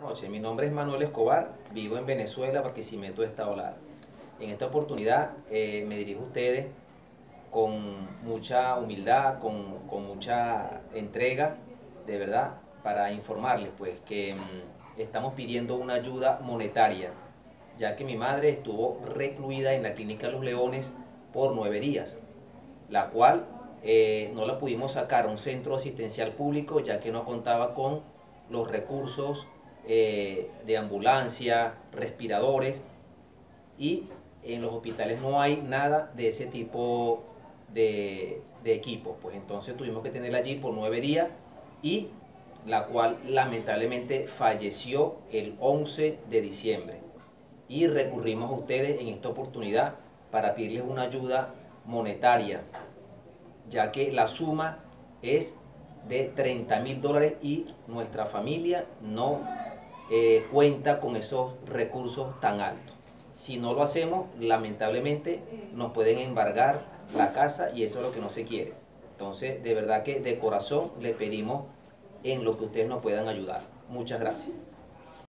Buenas noches, mi nombre es Manuel Escobar, vivo en Venezuela, Barquisimeto, Estado Lara. En esta oportunidad eh, me dirijo a ustedes con mucha humildad, con, mucha entrega, de verdad, para informarles pues que mm, estamos pidiendo una ayuda monetaria, ya que mi madre estuvo recluida en la Clínica Los Leones por nueve días, la cual eh, no la pudimos sacar a un centro asistencial público, ya que no contaba con los recursos eh, de ambulancia, respiradores y en los hospitales no hay nada de ese tipo de, de equipos. Pues entonces tuvimos que tenerla allí por nueve días y la cual lamentablemente falleció el 11 de diciembre. Y recurrimos a ustedes en esta oportunidad para pedirles una ayuda monetaria, ya que la suma es de 30 mil dólares y nuestra familia no eh, cuenta con esos recursos tan altos. Si no lo hacemos, lamentablemente nos pueden embargar la casa y eso es lo que no se quiere. Entonces, de verdad que de corazón le pedimos en lo que ustedes nos puedan ayudar. Muchas gracias.